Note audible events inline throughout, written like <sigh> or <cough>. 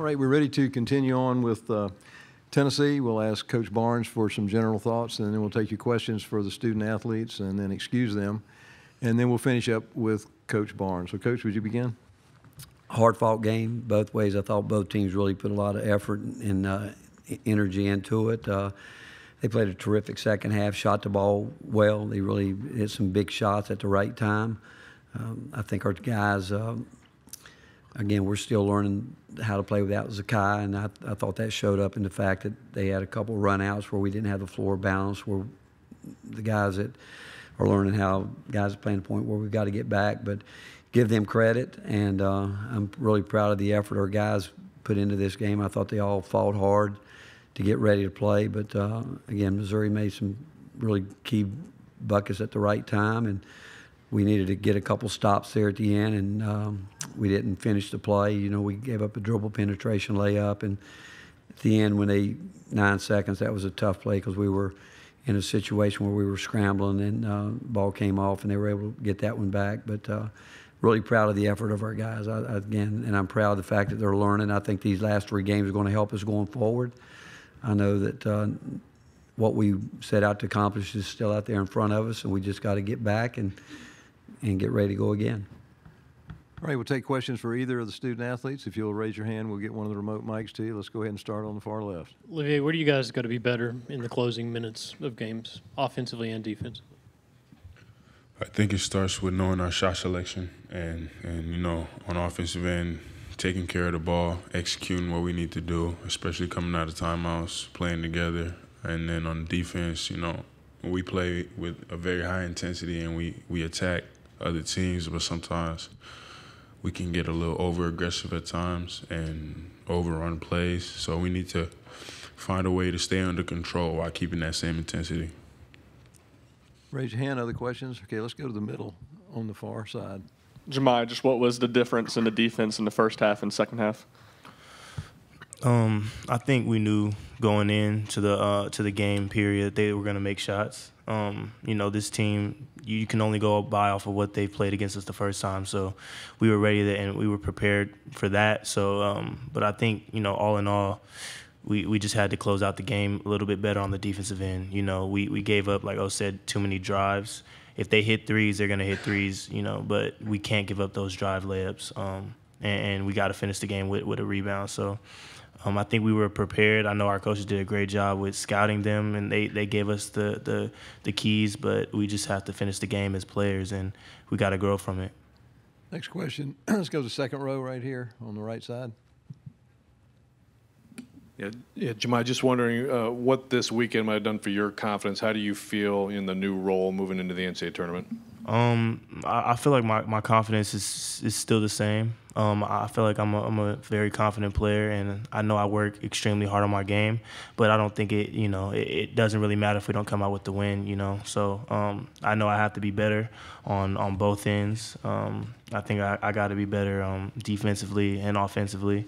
All right, we're ready to continue on with uh, Tennessee. We'll ask Coach Barnes for some general thoughts, and then we'll take your questions for the student athletes, and then excuse them. And then we'll finish up with Coach Barnes. So, Coach, would you begin? hard fought game both ways. I thought both teams really put a lot of effort and uh, energy into it. Uh, they played a terrific second half, shot the ball well. They really hit some big shots at the right time. Um, I think our guys, uh, again, we're still learning how to play without Zakai, and I, I, thought that showed up in the fact that they had a couple runouts where we didn't have the floor balance, where the guys that are learning how guys are playing the point where we've got to get back. But give them credit, and uh, I'm really proud of the effort our guys put into this game. I thought they all fought hard to get ready to play, but uh, again, Missouri made some really key buckets at the right time, and we needed to get a couple stops there at the end, and um, we didn't finish the play. You know, we gave up a dribble penetration layup, and at the end, when they nine seconds, that was a tough play because we were in a situation where we were scrambling, and uh, ball came off, and they were able to get that one back, but. Uh, really proud of the effort of our guys I, again, and I'm proud of the fact that they're learning. I think these last three games are going to help us going forward. I know that uh, what we set out to accomplish is still out there in front of us, and we just got to get back and and get ready to go again. All right, we'll take questions for either of the student athletes. If you'll raise your hand, we'll get one of the remote mics to you. Let's go ahead and start on the far left. Olivier, where do you guys got to be better in the closing minutes of games, offensively and defensively? I think it starts with knowing our shot selection and, and you know, on offensive end, taking care of the ball, executing what we need to do, especially coming out of timeouts, playing together. And then on defense, you know, we play with a very high intensity and we, we attack other teams, but sometimes we can get a little over aggressive at times and overrun plays. So we need to find a way to stay under control while keeping that same intensity. Raise your hand. Other questions? Okay, let's go to the middle on the far side. Jahmai, just what was the difference in the defense in the first half and second half? Um, I think we knew going into the uh, to the game period they were going to make shots. Um, you know, this team you can only go by off of what they played against us the first time. So we were ready to, and we were prepared for that. So, um, but I think you know, all in all, we, we just had to close out the game a little bit better on the defensive end. You know, we, we gave up, like I said, too many drives. If they hit threes, they're gonna hit threes. You know, but we can't give up those drive layups. Um, and, and, we got to finish the game with, with a rebound. So. Um, I think we were prepared. I know our coaches did a great job with scouting them, and they, they gave us the, the, the keys. But we just have to finish the game as players, and we got to grow from it. Next question. <clears throat> Let's go to the second row right here on the right side. Yeah, yeah, Jahmai, just wondering uh, what this weekend might have done for your confidence. How do you feel in the new role moving into the NCAA tournament? Um, I, I feel like my, my confidence is is still the same. Um, I feel like I'm a, I'm a very confident player, and I know I work extremely hard on my game. But I don't think it, you know, it, it doesn't really matter if we don't come out with the win, you know. So um, I know I have to be better on on both ends. Um, I think I, I got to be better um, defensively and offensively,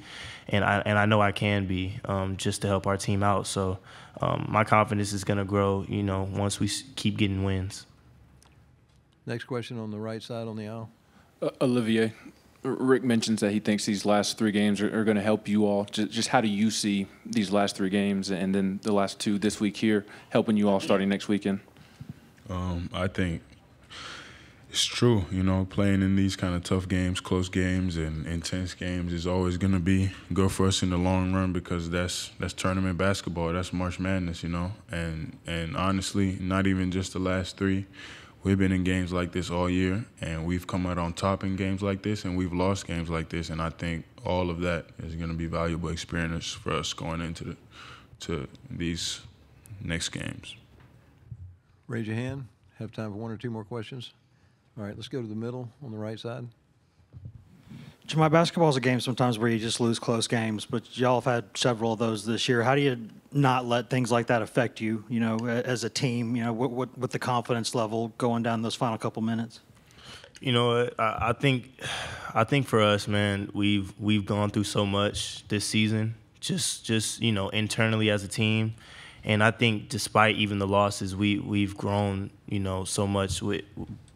and I and I know I can be um, just to help our team out. So um, my confidence is gonna grow, you know, once we keep getting wins. Next question on the right side on the aisle. Uh, Olivier, Rick mentions that he thinks these last three games are, are going to help you all. Just, just, how do you see these last three games and then the last two this week here helping you all starting next weekend? Um, I think it's true. You know, playing in these kind of tough games, close games, and intense games is always going to be good for us in the long run because that's that's tournament basketball. That's March Madness. You know, and and honestly, not even just the last three we've been in games like this all year, and we've come out on top in games like this, and we've lost games like this, and I think all of that is going to be valuable experience for us going into the, to these next games. Raise your hand. Have time for one or two more questions. All right, let's go to the middle on the right side. My basketball is a game sometimes where you just lose close games, but y'all have had several of those this year. How do you not let things like that affect you, you know, as a team, you know, with, with, with the confidence level going down those final couple minutes? You know, I, I think, I think for us, man, we've we've gone through so much this season, just just you know, internally as a team, and I think despite even the losses, we we've grown, you know, so much with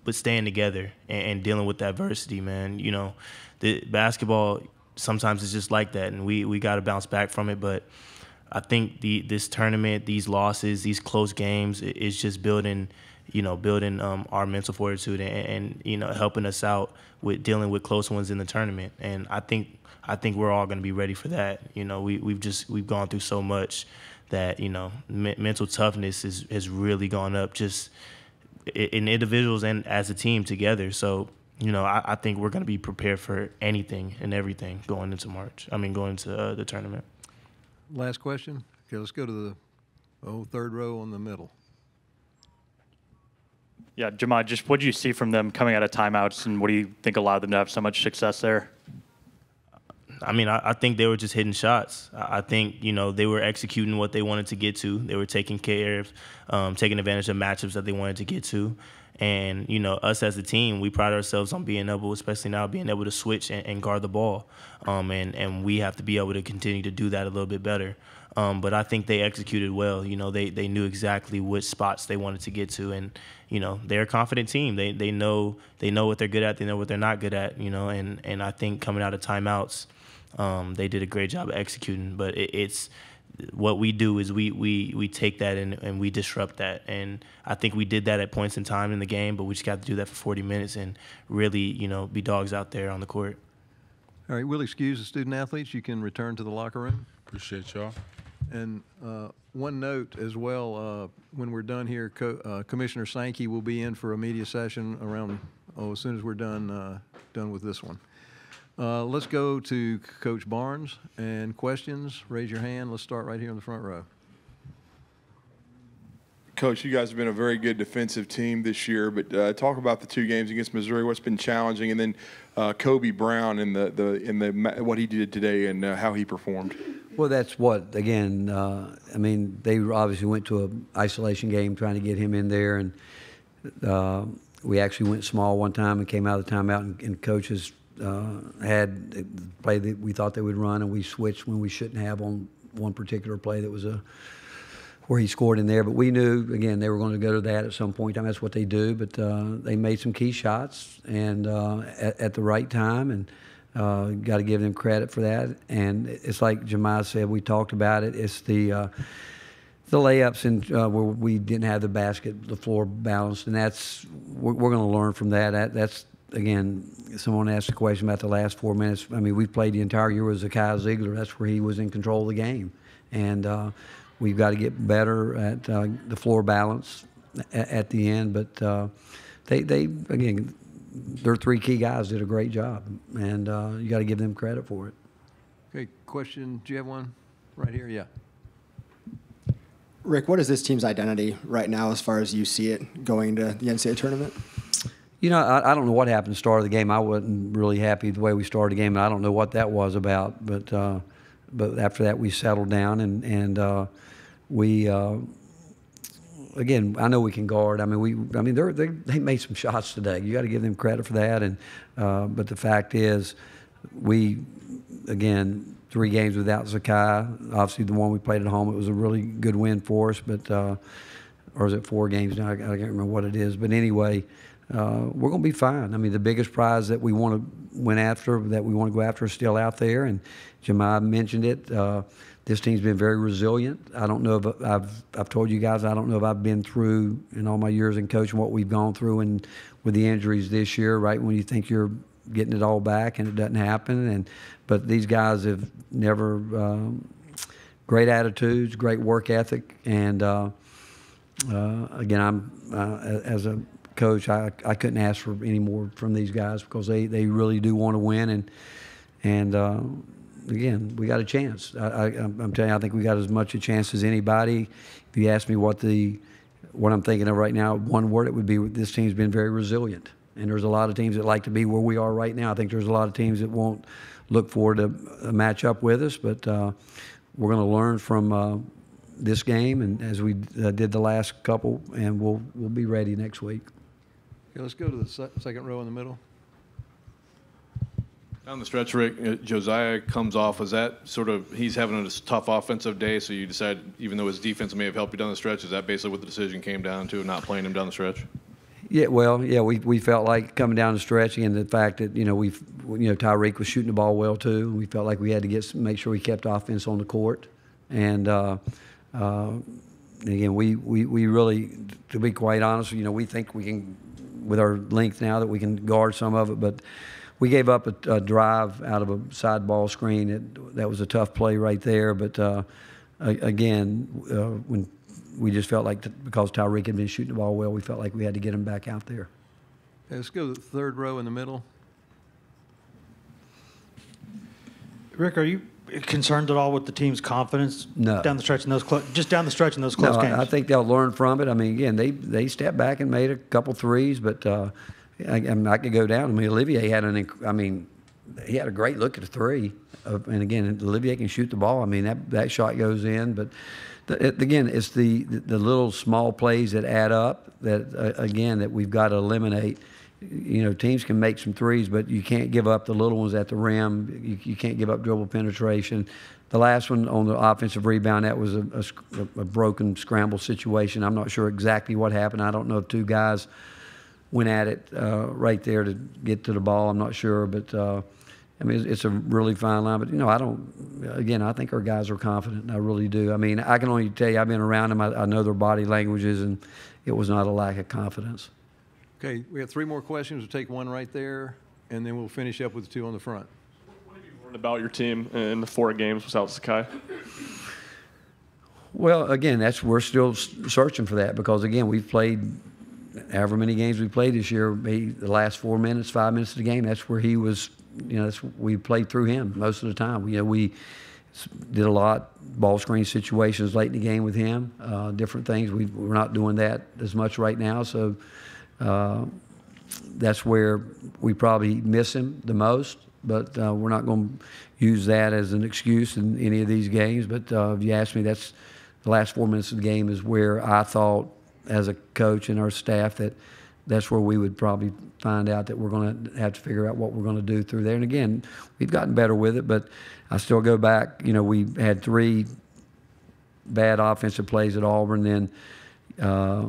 with staying together and, and dealing with adversity, man. You know, the basketball sometimes it's just like that, and we we got to bounce back from it. But I think the this tournament, these losses, these close games, i- is just building, you know, building um, our mental fortitude and, and you know helping us out with dealing with close ones in the tournament. And I think I think we're all going to be ready for that. You know, we we've just we've gone through so much that you know me- mental toughness is has really gone up just in individuals and as a team together. So. You know, I, I think we're going to be prepared for anything and everything going into March. I mean, going into uh, the tournament. Last question? Okay, let's go to the, oh, third row on the middle. Yeah, Jahmai, just what do you see from them coming out of timeouts, and what do you think allowed them to have so much success there? I mean, I, I think they were just hitting shots. I think you know they were executing what they wanted to get to. They were taking care of, um, taking advantage of matchups that they wanted to get to, and you know us as a team, we pride ourselves on being able, especially now, being able to switch and, and guard the ball, um, and and we have to be able to continue to do that a little bit better. Um, but I think they executed well. You know, they they knew exactly which spots they wanted to get to, and you know they're a confident team. They they know they know what they're good at. They know what they're not good at. You know, and and I think coming out of timeouts, um, they did a great job of executing. But it, it's what we do is we we we take that and, and we disrupt that. And I think we did that at points in time in the game, but we just got to do that for 40 minutes and really you know be dogs out there on the court. All right, we'll excuse the student athletes. You can return to the locker room. Appreciate y'all. And uh, one note as well, uh, when we're done here, Co- uh, Commissioner Sankey will be in for a media session around, oh, as soon as we're done, uh, done with this one. Uh, Let's go to Coach Barnes, and questions, raise your hand. Let's start right here in the front row. Coach, you guys have been a very good defensive team this year, but uh, talk about the two games against Missouri. What's been challenging, and then uh, Kobe Brown and the the in the what he did today and uh, how he performed. Well, that's what again. Uh, I mean, they obviously went to an isolation game trying to get him in there, and uh, we actually went small one time and came out of the timeout, and, and coaches uh, had the play that we thought they would run, and we switched when we shouldn't have on one particular play that was a where he scored in there. But we knew again they were going to go to that at some point in time. That's what they do. But uh, they made some key shots and uh, at, at the right time, and uh, got to give them credit for that. And it's like Jahmai said, we talked about it. It's the uh, the layups and uh, where we didn't have the basket, the floor balanced, and that's we're, we're going to learn from that. that. That's again, someone asked a question about the last four minutes. I mean, we've played the entire year with Zakai Zeigler. That's where he was in control of the game, and uh, we've got to get better at uh, the floor balance at, at the end. But uh, they they again, their three key guys did a great job, and uh, you got to give them credit for it. Okay, question, do you have one right here? Yeah. Rick, what is this team's identity right now as far as you see it going to the NCAA tournament? You know, I, I don't know what happened at the start of the game. I wasn't really happy the way we started the game, and I don't know what that was about. But uh, but after that, we settled down, and and uh, we uh, again, I know we can guard. I mean, we I mean they they made some shots today. You got to give them credit for that. And uh, but the fact is, we again three games without Zakai. Obviously, the one we played at home, it was a really good win for us. But uh, or is it four games now? I, I can't remember what it is. But anyway, uh, we're going to be fine. I mean, the biggest prize that we want to win after, that we want to go after, is still out there. And Jemiah mentioned it. Uh, this team's been very resilient. I don't know if I've I've told you guys I don't know if I've been through in all my years in coaching what we've gone through and with the injuries this year. Right when you think you're getting it all back and it doesn't happen. And but these guys have never um, great attitudes, great work ethic, and uh, uh, again, I'm uh, as a coach, I, I couldn't ask for any more from these guys because they, they really do want to win and and uh, again, we got a chance. I, I'm telling you, I think we got as much a chance as anybody. If you ask me what the what I'm thinking of right now, one word it would be: this team's been very resilient. And there's a lot of teams that like to be where we are right now. I think there's a lot of teams that won't look forward to a match up with us, but uh, we're going to learn from uh, this game, and as we uh, did the last couple, and we'll we'll be ready next week. Okay, let's go to the se- second row in the middle. Down the stretch, Rick, uh, Josiah comes off. Was that sort of he's having a tough offensive day, so you decide, even though his defense may have helped you down the stretch, is that basically what the decision came down to, not playing him down the stretch? Yeah, well, yeah, we, we felt like coming down the stretch and the fact that you know we've you know, Tyreke was shooting the ball well too. We felt like we had to get some, make sure we kept offense on the court, and uh, uh, again, we, we we really, to be quite honest, you know, we think we can, with our length now, that we can guard some of it, but. We gave up a, a drive out of a side ball screen. It, that was a tough play right there. But uh, again, uh, when we just felt like because Tyreke had been shooting the ball well, we felt like we had to get him back out there. Okay, Let's go to the third row in the middle. Rick, are you concerned at all with the team's confidence No. down the stretch in those clo- just down the stretch in those No, close games? I, I think they'll learn from it. I mean, again, they they stepped back and made a couple threes, but uh, I, I, mean, I could go down. I mean, Olivier had an. I mean, he had a great look at a three, uh, and again, Olivier can shoot the ball. I mean, that that shot goes in, but. The, it, again, it's the, the the little small plays that add up. That uh, again, that we've got to eliminate. You know, teams can make some threes, but you can't give up the little ones at the rim. You, you can't give up dribble penetration. The last one on the offensive rebound, that was a, a a broken scramble situation. I'm not sure exactly what happened. I don't know if two guys went at it uh, right there to get to the ball. I'm not sure, but uh, I mean, it's, it's a really fine line. But you know, I don't. Again, I think our guys are confident. I really do. I mean, I can only tell you, I've been around them. I, I know their body languages, and it was not a lack of confidence. Okay, we have three more questions. We'll take one right there, and then we'll finish up with the two on the front. What have you learned about your team in the four games without Zakai. Well, again, that's we're still searching for that because again, we've played however many games we played this year. Maybe the last four minutes, five minutes of the game. That's where he was. You know, that's we played through him most of the time. You know, we did a lot ball screen situations late in the game with him. Uh, different things. We, we're not doing that as much right now. So uh, that's where we probably miss him the most. But uh, we're not going to use that as an excuse in any of these games. But uh, if you ask me, that's the last four minutes of the game is where I thought, as a coach and our staff, that that's where we would probably find out that we're going to have to figure out what we're going to do through there. And again, we've gotten better with it, but I still go back. You know, we had three bad offensive plays at Auburn. Then uh,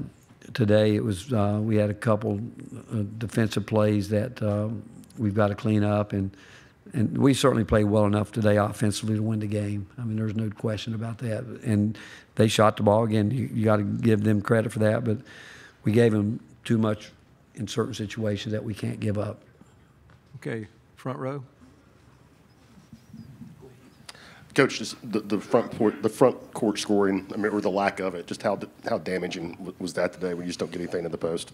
today it was uh, we had a couple uh, defensive plays that uh, we've got to clean up, and and we certainly played well enough today offensively to win the game. I mean, there's no question about that. And they shot the ball again. You, you got to give them credit for that, but we gave them too much in certain situations that we can't give up. Okay, front row. Coach, just the, the front court, the front court scoring, I mean, or the lack of it, just how how damaging was that today when you just don't get anything in the post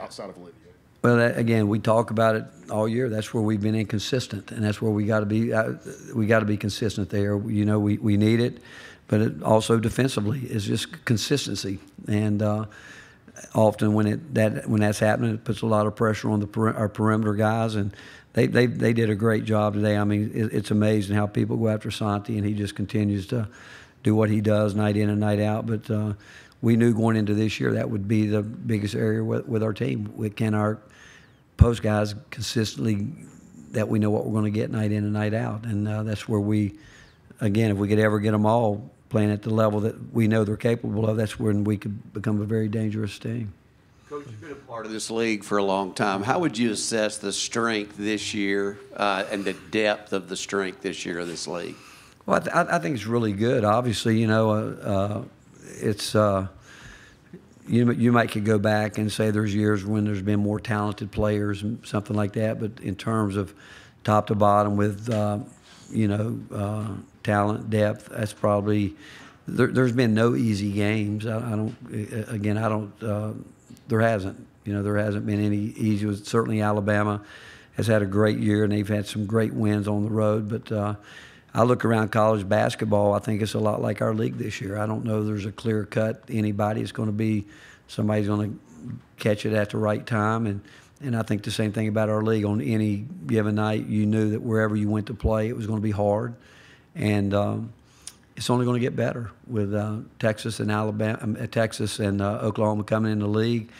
outside of Olivier? Well, that, again, we talk about it all year. That's where we've been inconsistent, and that's where we got to be. Uh, we got to be consistent there. You know, we, we need it, but it also defensively is just consistency. And uh, often when it that when that's happening, it puts a lot of pressure on the our perimeter guys, and they, they they did a great job today. I mean, it, it's amazing how people go after Santi, and he just continues to do what he does night in and night out. But uh, we knew going into this year that would be the biggest area with, with our team. We, can our post guys consistently that we know what we're going to get night in and night out, and uh, that's where we, again, if we could ever get them all playing at the level that we know they're capable of, that's when we could become a very dangerous team. Coach, you've been a part of this league for a long time. How would you assess the strength this year uh, and the depth of the strength this year of this league? Well, I, th- I think it's really good. Obviously, you know, uh, uh, it's uh, you you might could go back and say there's years when there's been more talented players and something like that, but in terms of top to bottom with uh, you know uh, talent depth, that's probably there, there's been no easy games. I, I don't again I don't uh, there hasn't you know there hasn't been any easy. Certainly Alabama has had a great year and they've had some great wins on the road, but. Uh, I look around college basketball. I think it's a lot like our league this year. I don't know there's a clear cut anybody. It's going to be somebody's going to catch it at the right time, and and I think the same thing about our league. On any given night, you knew that wherever you went to play, it was going to be hard, and um, it's only going to get better with uh, Texas and Alabama, um, uh, Texas and uh, Oklahoma coming in the league.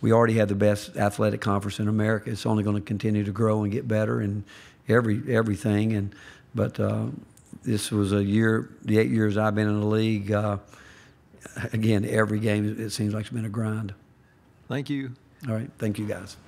We already have the best athletic conference in America. It's only going to continue to grow and get better in every everything. And but uh, this was a year, the eight years I've been in the league. Uh, again, every game it seems like it's been a grind. Thank you. All right, thank you guys.